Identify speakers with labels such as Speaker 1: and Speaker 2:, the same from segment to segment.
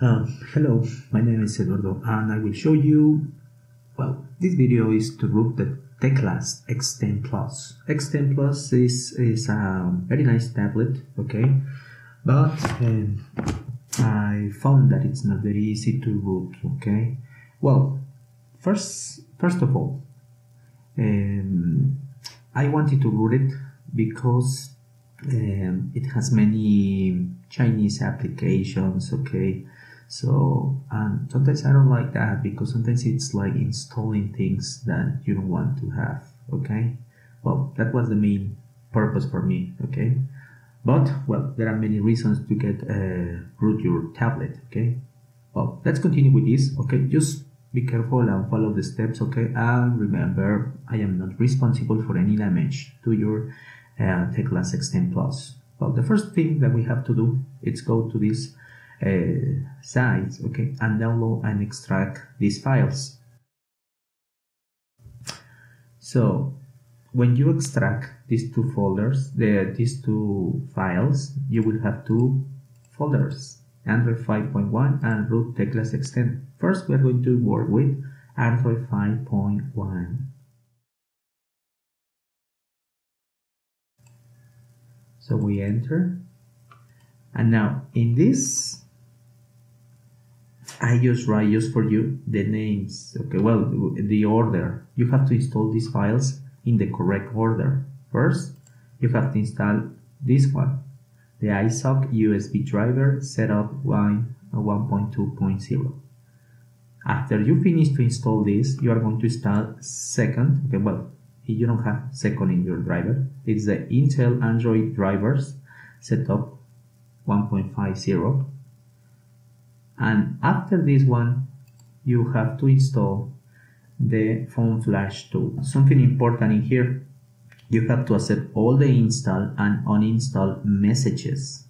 Speaker 1: Uh, hello, my name is Eduardo and I will show you, well, this video is to root the Teclast X10 Plus. X10 Plus is, is a very nice tablet, okay, but um, I found that it's not very easy to root, okay. Well, first, first of all, um, I wanted to root it because um, it has many Chinese applications, okay. So, and sometimes I don't like that because sometimes it's like installing things that you don't want to have, okay. Well, that was the main purpose for me, okay. But well, there are many reasons to get uh, root your tablet, okay. Well, let's continue with this, okay. Just be careful and follow the steps, okay. And remember, I am not responsible for any damage to your uh, Teclast X10 Plus. Well, the first thing that we have to do is go to this uh, site, okay, and download and extract these files. So, when you extract these two folders, the, these two files, you will have two folders, Android 5.1 and root Teclast X10. First, we are going to work with Android 5.1. So we enter. And now in this, I just write just for you the names. Okay, well, the order. You have to install these files in the correct order. First, you have to install this one, the iSocUSB driver setup 1.2.0. After you finish to install this, you are going to install second, okay, well, you don't have second in your driver. It's the Intel Android drivers setup 1.50 and after this one you have to install the phone flash tool. Something important in here you have to accept all the install and uninstall messages.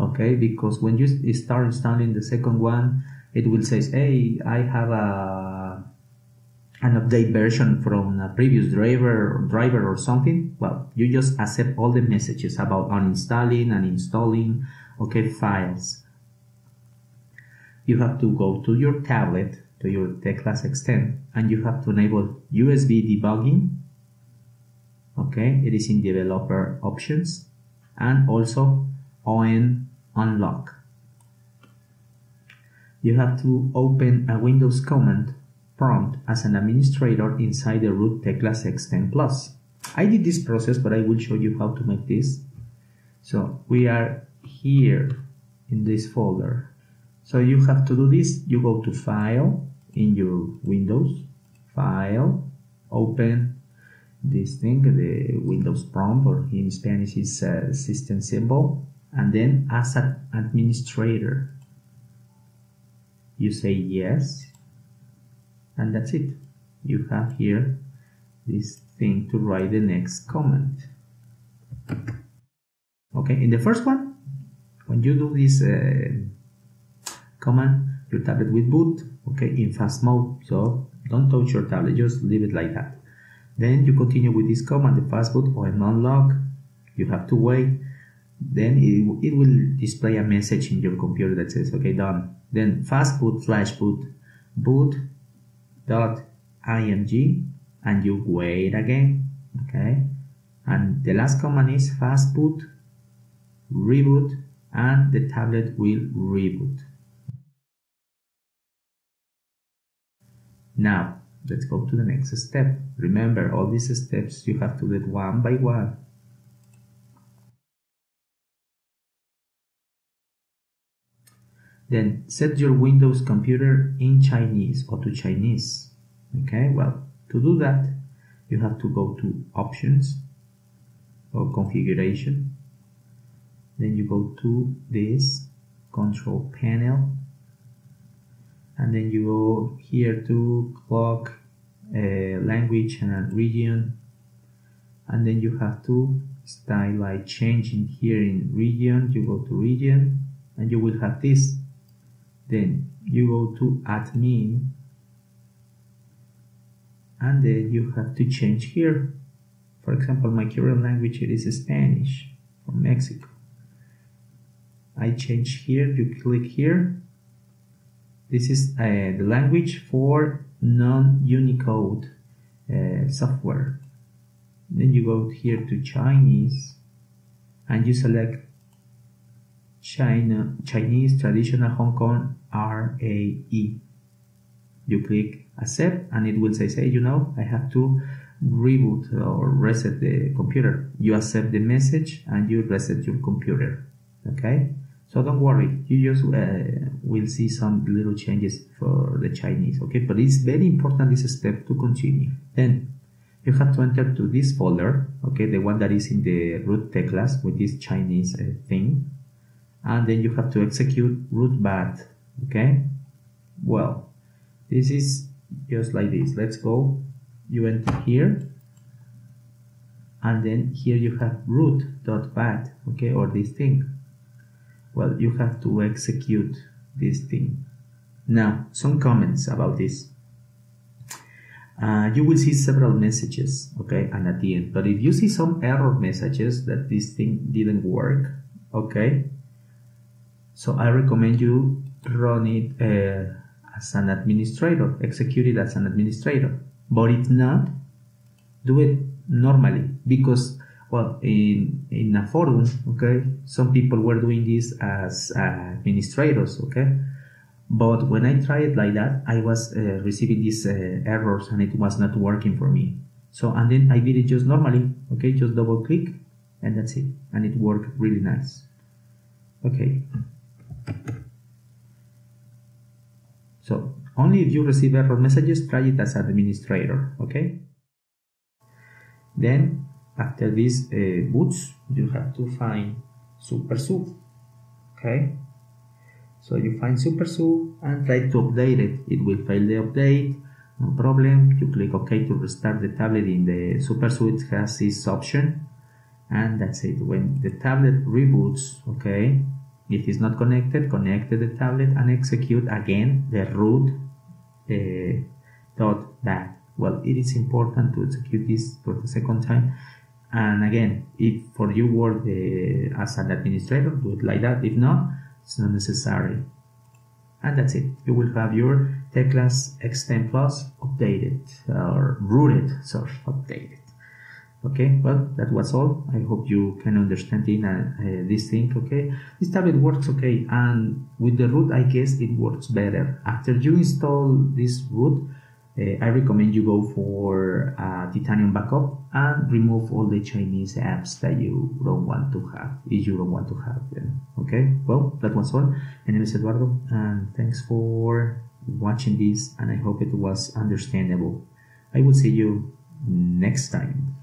Speaker 1: Okay because when you start installing the second one it will say hey i have a an update version from a previous driver or driver or something. Well you just accept all the messages about uninstalling and installing okay files you have to go to your tablet to your Teclast X10 and you have to enable USB debugging okay it is in developer options and also OEM unlock you have to open a Windows command prompt as an administrator inside the root Teclast X10 Plus. I did this process, but I will show you how to make this. So we are here in this folder. So you have to do this. You go to File in your Windows, File, open this thing, the Windows prompt, or in Spanish is uh, system symbol, and then as an administrator, you say yes and that's it. You have here this thing to write the next comment. Okay in the first one when you do this uh, command your tablet with boot okay in fast mode. So don't touch your tablet just leave it like that. Then you continue with this command the fast boot oem unlock. You have to wait. Then it, it will display a message in your computer that says okay done. Then fast boot flash boot boot dot img and you wait again okay and the last command is fast boot reboot and the tablet will reboot now let's go to the next step remember all these steps you have to do it one by one Then set your Windows computer in Chinese or to Chinese. Okay, well, to do that, you have to go to Options or Configuration. Then you go to this Control Panel. And then you go here to Clock, uh, Language and Region. And then you have to style like changing here in region. You go to region and you will have this. Then you go to admin. And then you have to change here. For example my current language it is Spanish from Mexico. I change here. You click here this is uh, the language for non-Unicode uh, software. Then you go here to Chinese and you select China Chinese traditional Hong Kong RAE. You click accept and it will say, say you know I have to reboot or reset the computer. You accept the message and you reset your computer. Okay? So don't worry, you just uh, will see some little changes for the Chinese, okay? But it's very important this step to continue. Then you have to enter to this folder, okay? The one that is in the root teclast with this Chinese uh, thing. And then you have to execute root bat, okay? Well, this is just like this. Let's go. You enter here. And then here you have root.bat, okay? Or this thing well you have to execute this thing. Now some comments about this. Uh, you will see several messages okay and at the end. But if you see some error messages that this thing didn't work okay so I recommend you run it uh, as an administrator execute it as an administrator. But if not do it normally because well in in a forum okay some people were doing this as uh, administrators okay? But when i tried like that i was uh, receiving these uh, errors and it was not working for me. So and then i did it just normally okay? Just double click and that's it. And it worked really nice. Okay. So only if you receive error messages try it as administrator okay? Then after these uh, boots you have to find super SuperSU okay? So you find super SuperSU and try to update it. It will fail the update no problem. You click ok to restart the tablet in the SuperSU it has this option. And that's it. When the tablet reboots okay it is not connected connect the tablet and execute again the root uh, dot bat well it is important to execute this for the second time and again if for you work uh, as an administrator do it like that. If not it's not necessary. And that's it. You will have your teclast x10 plus updated or rooted sorry updated. Okay well that was all. I hope you can understand uh, uh, this thing okay? This tablet works okay and with the root i guess it works better. After you install this root Uh, I recommend you go for a Titanium backup and remove all the Chinese apps that you don't want to have if you don't want to have them. Okay, well, that was all. My name is Eduardo, and thanks for watching this, and I hope it was understandable. I will see you next time.